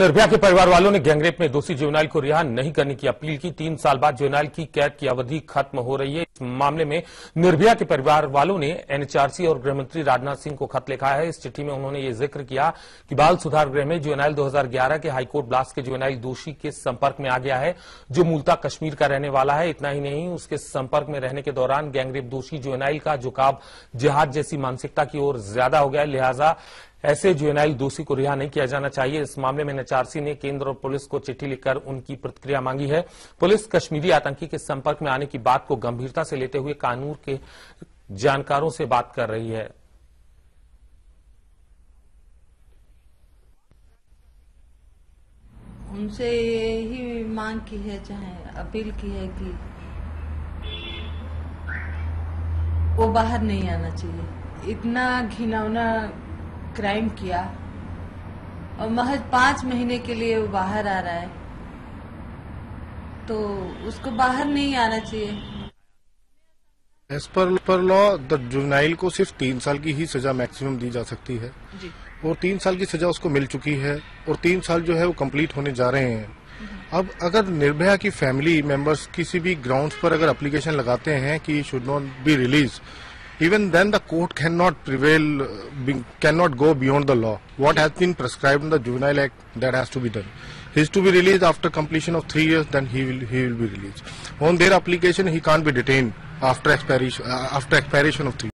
निर्भया के परिवार वालों ने गैंगरेप में दोषी जुवेनाइल को रिहा नहीं करने की अपील की। तीन साल बाद जुवेनाइल की कैद की अवधि खत्म हो रही है। इस मामले में निर्भया के परिवार वालों ने एनएचआरसी और गृहमंत्री राजनाथ सिंह को खत लिखा है। इस चिट्ठी में उन्होंने ये ज़िक्र किया कि बाल सुधार गृह में जुवेनाइल 2011 के हाईकोर्ट ब्लास्ट के जुवेनाइल दोषी के संपर्क में आ गया है, जो मूलता कश्मीर का रहने वाला है। इतना ही नहीं, उसके संपर्क में रहने के दौरान गैंगरेप दोषी जुवेनाइल का झुकाव जिहाद जैसी मानसिकता की ओर ज़्यादा हो गया लिहाजा ऐसे जुएनाइल दोषी को रिहा नहीं किया जाना चाहिए। इस मामले में एनएचआरसी ने केंद्र और पुलिस को चिट्ठी लिखकर उनकी प्रतिक्रिया मांगी है। पुलिस कश्मीरी आतंकी के संपर्क में आने की बात को गंभीरता से लेते हुए कानून के जानकारों से बात कर रही है। उनसे यही मांग की है, चाहे अपील की है कि वो बाहर नहीं आना चाहिए। इतना घिनौना क्राइम किया और महज पाँच महीने के लिए वो बाहर आ रहा है। तो उसको बाहर नहीं आना चाहिए। एज पर पर लॉ द जुनाइल को सिर्फ़ तीन साल की ही सजा मैक्सिमम दी जा सकती है। जी। और तीन साल की सजा उसको मिल चुकी है और तीन साल जो है वो कंप्लीट होने जा रहे हैं। अब अगर निर्भया की फैमिली मेंबर्स किसी भी ग्राउंड्स पर अगर एप्लीकेशन लगाते हैं कि should not be release even then the court cannot prevail, uh, cannot go beyond the law. What has been prescribed in the Juvenile Act, that has to be done. He is to be released after completion of three years, then he will he will be released. On their application, he can't be detained after expiration uh, after expiration of three.